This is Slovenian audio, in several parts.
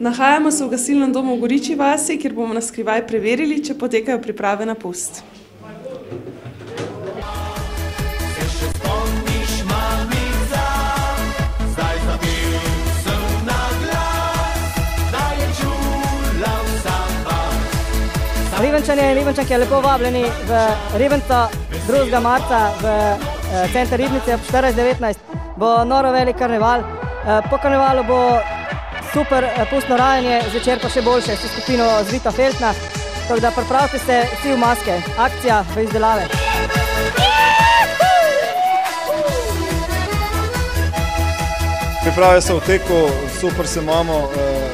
Nahajamo se v gasilnem domu v Goričji vasi, kjer bomo na skrivaj preverili, če potekajo priprave na pust. Ribenčani in Ribenčanke lepo vabljeni v Ribenco 2. marca v eh, center Ribnice ob 14.19. Bo noro velik karneval. Eh, Po karnevalu bo super eh, pustno rajanje, zvečer pa še boljše s skupino Zvita Feltna. Tako da pripravite se vsi v maske. Akcija v izdelave. Priprave so v teku, super se imamo, eh,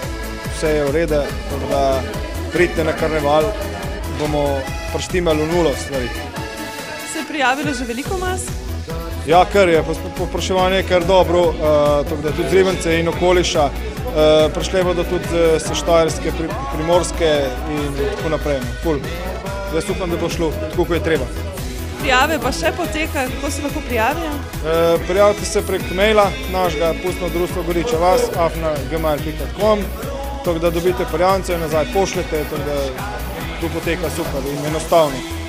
vse je v redu, tako da pridite na karneval, bomo prštimali v nulo stvari. Se je prijavilo že veliko mas? Ja, kar je, povpraševanje je kar dobro, eh, tako da tudi z Ribence in okoliša, eh, prišle bodo tudi eh, s Štajerske, pri, Primorske in tako naprej. no, Ful. Jaz upam, da bo šlo tako, kot je treba. Prijave pa še potekajo, kako se lahko prijavijo? Eh, Prijavite se prek maila našega pustno društvo Goriča vas, afna.gmail.com, tako da dobite prijavnice in nazaj pošljete, tako da tu poteka super in enostavno.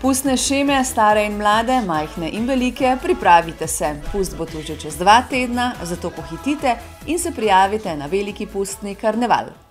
Pustne šeme, stare in mlade, majhne in velike, pripravite se. Pust bo tu že čez dva tedna, zato pohitite in se prijavite na veliki pustni karneval.